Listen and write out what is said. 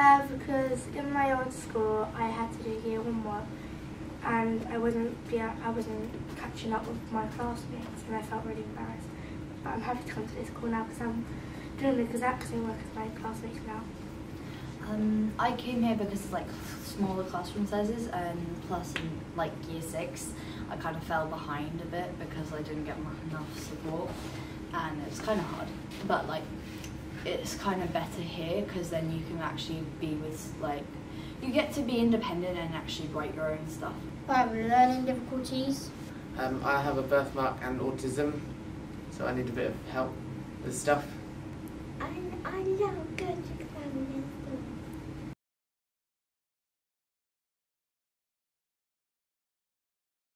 Uh, because in my old school, I had to do year one work, and I wasn't be I wasn't catching up with my classmates, and I felt really embarrassed. But I'm happy to come to this school now because I'm doing the exact same work as my classmates now. Um, I came here because of like smaller classroom sizes, and plus in like year six, I kind of fell behind a bit because I didn't get enough support, and it's kind of hard. But like, it's kind of better here because then you can actually be with like, you get to be independent and actually write your own stuff. I have learning difficulties. Um, I have a birthmark and autism, so I need a bit of help with stuff.